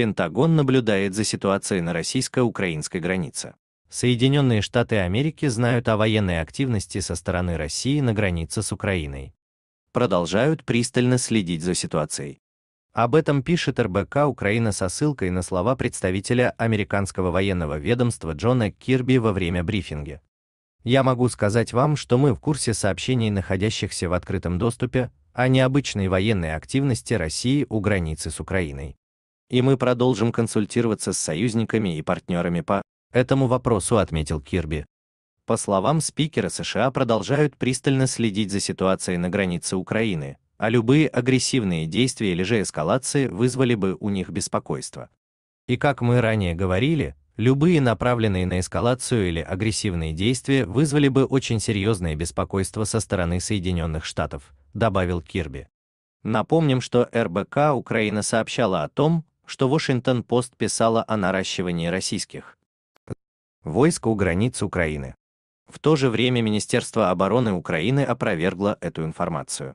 Пентагон наблюдает за ситуацией на российско-украинской границе. Соединенные Штаты Америки знают о военной активности со стороны России на границе с Украиной. Продолжают пристально следить за ситуацией. Об этом пишет РБК Украина со ссылкой на слова представителя американского военного ведомства Джона Кирби во время брифинга. Я могу сказать вам, что мы в курсе сообщений, находящихся в открытом доступе, о необычной военной активности России у границы с Украиной. И мы продолжим консультироваться с союзниками и партнерами по этому вопросу, отметил Кирби. По словам спикера, США продолжают пристально следить за ситуацией на границе Украины, а любые агрессивные действия или же эскалации вызвали бы у них беспокойство. И как мы ранее говорили, любые направленные на эскалацию или агрессивные действия вызвали бы очень серьезное беспокойство со стороны Соединенных Штатов, добавил Кирби. Напомним, что РБК Украина сообщала о том, что Вашингтон-Пост писала о наращивании российских войск у границ Украины. В то же время Министерство обороны Украины опровергло эту информацию.